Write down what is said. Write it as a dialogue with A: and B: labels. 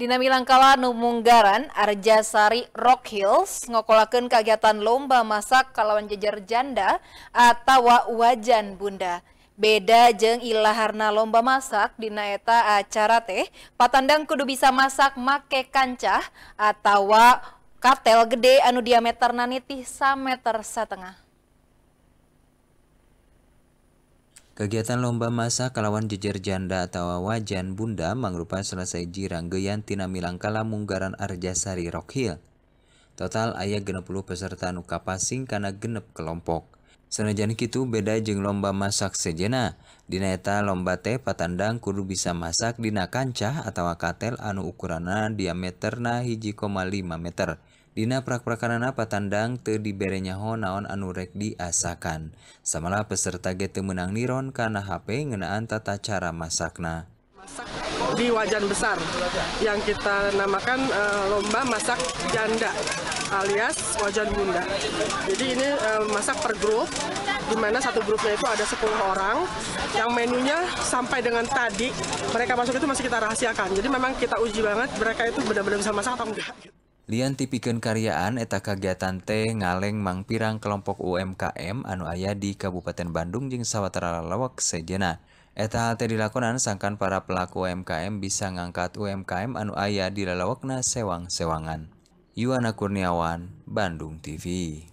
A: Dina Milangkala Numunggaran Arjasari Rock Hills ngokolakan kegiatan lomba masak kalawan jejer janda atau wajan bunda. Beda jeng ilaharna lomba masak dina eta acara teh patandang kudu bisa masak make kancah atau katel gede anu diameter naniti meter setengah.
B: Kegiatan lomba masak kalawan jejer janda atau wajan bunda mangrupa selesai jirang geyan tina milangkala munggaran Arjasari Rock Hill. Total ayah 60 peserta nu kapasing kana genep kelompok. Senajan kitu beda jeung lomba masak sejena. Dina eta lomba teh patandang kudu bisa masak dina kancah atau katel anu ukurana diameterna hiji koma lima meter. Dina prak-prakarana patandang te dibere nyaho naon anu rek diasakan. Samala peserta ge menang niron kana HP ngenaan tata cara masakna.
C: Masak di wajan besar yang kita namakan uh, lomba masak janda alias wajan bunda. Jadi ini uh, masak per grup di mana satu grupnya itu ada 10 orang yang menunya sampai dengan tadi mereka masuk itu masih kita rahasiakan. Jadi memang kita uji banget mereka itu benar-benar bisa masak atau enggak.
B: Lian tipikeun karyaan eta kagiatan teh ngaleng mang pirang kelompok UMKM anu aya di Kabupaten Bandung jeung sawatara lawak sejena. Eta hal teh dilakonan sangkan para pelaku UMKM bisa ngangkat UMKM anu aya di lalawakna sewang-sewangan. Yuana Kurniawan, Bandung TV.